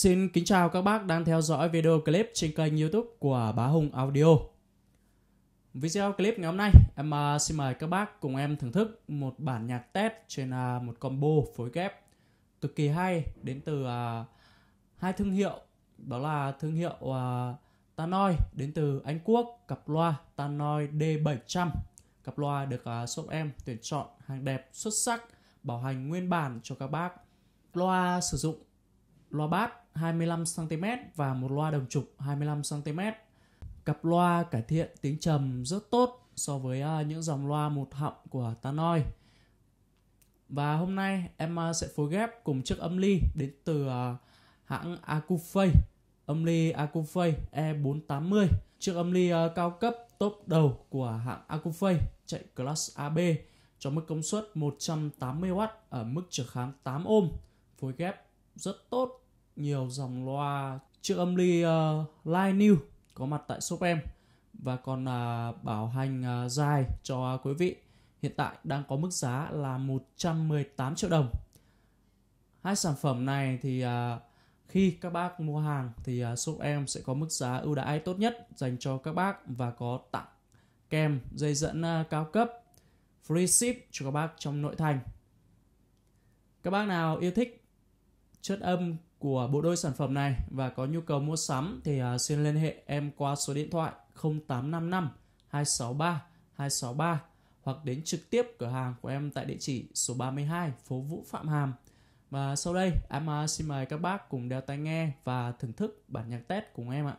Xin kính chào các bác đang theo dõi video clip trên kênh youtube của Bá Hùng Audio. Video clip ngày hôm nay, em à, xin mời các bác cùng em thưởng thức một bản nhạc test trên à, một combo phối ghép cực kỳ hay đến từ à, hai thương hiệu, đó là thương hiệu Tanoi Tannoy đến từ Anh Quốc, cặp loa Tannoy D700 cặp loa được shop em tuyển chọn hàng đẹp, xuất sắc, bảo hành nguyên bản cho các bác. Loa sử dụng loa bát 25cm và một loa đồng trục 25cm. Cặp loa cải thiện tiếng trầm rất tốt so với à, những dòng loa một họng của Tannoy. Và hôm nay em à, sẽ phối ghép cùng chiếc âm ly đến từ à, hãng Acufei, âm ly Acufei E480. Chiếc âm ly cao cấp top đầu của hãng Acufei chạy class AB cho mức công suất 180W ở mức trở kháng 8 ohm. Phối ghép rất tốt nhiều dòng loa chiếc âm ly ờ, uh, Line New có mặt tại shop em và còn uh, bảo hành uh, dài cho quý vị. Hiện tại đang có mức giá là 118 triệu đồng. Hai sản phẩm này thì uh, khi các bác mua hàng thì uh, shop em sẽ có mức giá ưu đãi tốt nhất dành cho các bác và có tặng kèm dây dẫn uh, cao cấp free ship cho các bác trong nội thành. Các bác nào yêu thích chất âm của bộ đôi sản phẩm này và có nhu cầu mua sắm thì uh, xin liên hệ em qua số điện thoại 0855 263 263 hoặc đến trực tiếp cửa hàng của em tại địa chỉ số 32 phố Vũ Phạm Hàm. Và sau đây em uh, xin mời các bác cùng đeo tai nghe và thưởng thức bản nhạc test cùng em ạ.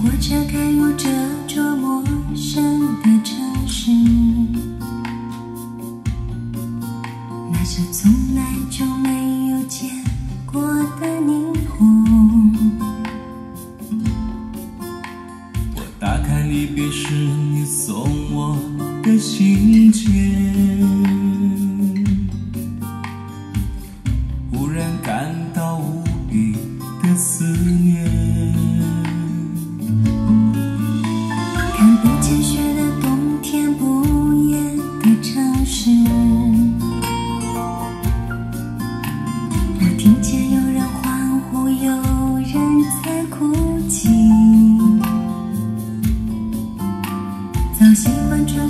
火车开入这座陌生的城市，那是从来就没有见过的霓虹。我打开离别时你送我的信件，忽然感到无比的思。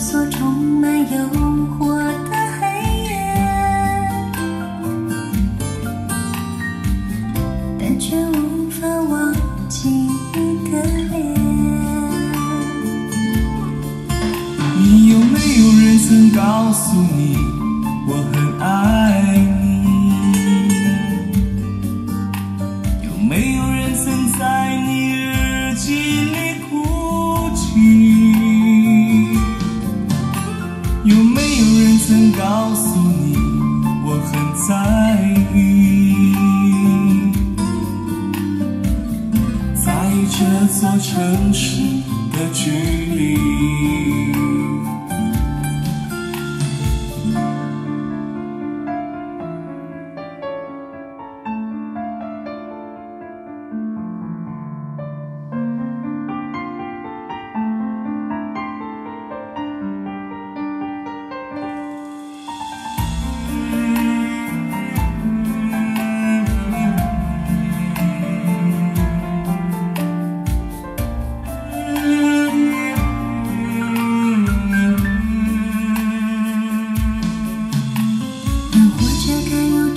所充满诱惑的黑夜但却无法忘记你的脸你有没有人曾告诉你这座城市的距离。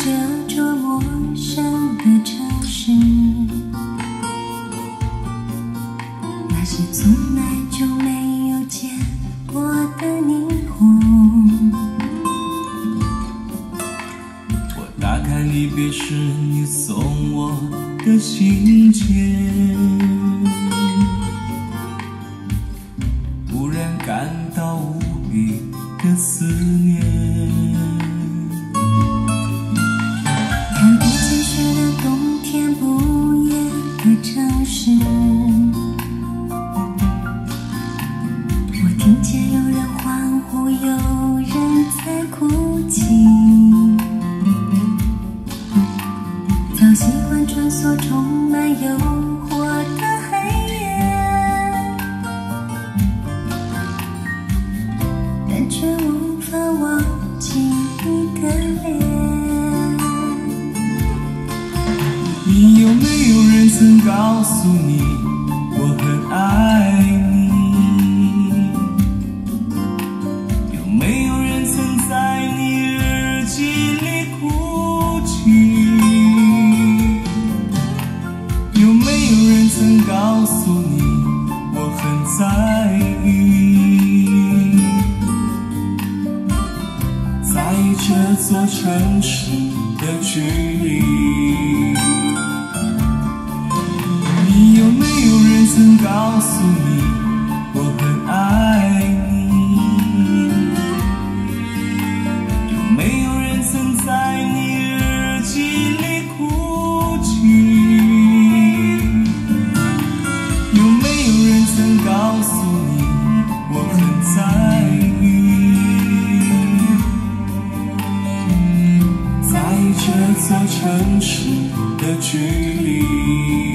这座陌生的城市，那些从来就没有见过的霓虹，我打开离别时你送我的信件，忽然感到无比的思念。可忘记你的脸。你有没有人曾告诉你我很爱这座城市的距离，你有没有人曾告诉你？座城市的距离。